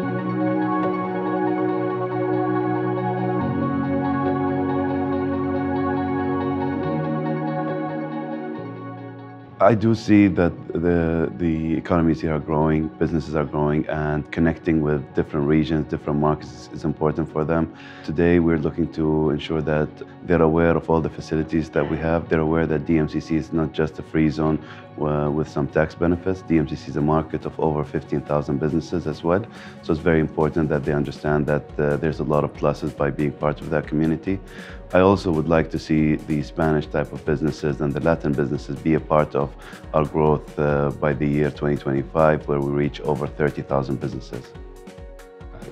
Música I do see that the, the economies here are growing, businesses are growing, and connecting with different regions, different markets is important for them. Today, we're looking to ensure that they're aware of all the facilities that we have. They're aware that DMCC is not just a free zone uh, with some tax benefits. DMCC is a market of over 15,000 businesses as well. So it's very important that they understand that uh, there's a lot of pluses by being part of that community. I also would like to see the Spanish type of businesses and the Latin businesses be a part of our growth uh, by the year 2025, where we reach over 30,000 businesses.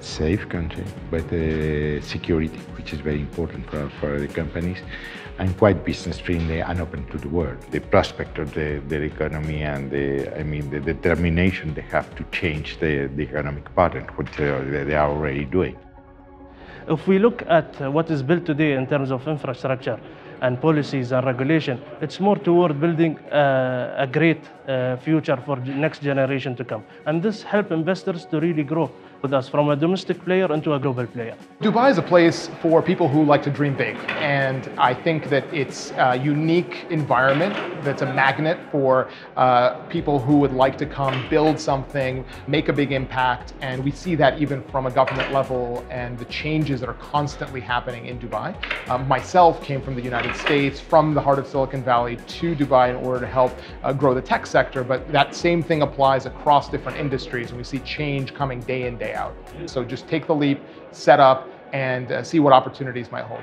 Safe country, but uh, security, which is very important for, for the companies, and quite business friendly and open to the world. The prospect of the, their economy and the, I mean, the determination they have to change the, the economic pattern, which uh, they are already doing. If we look at uh, what is built today in terms of infrastructure and policies and regulation, it's more toward building uh, a great uh, future for the next generation to come. And this help investors to really grow with us from a domestic player into a global player. Dubai is a place for people who like to dream big. And I think that it's a unique environment that's a magnet for uh, people who would like to come build something, make a big impact. And we see that even from a government level and the changes that are constantly happening in Dubai. Um, myself came from the United States, from the heart of Silicon Valley to Dubai in order to help uh, grow the tech sector. But that same thing applies across different industries. And we see change coming day in, day out. So just take the leap, set up, and uh, see what opportunities might hold.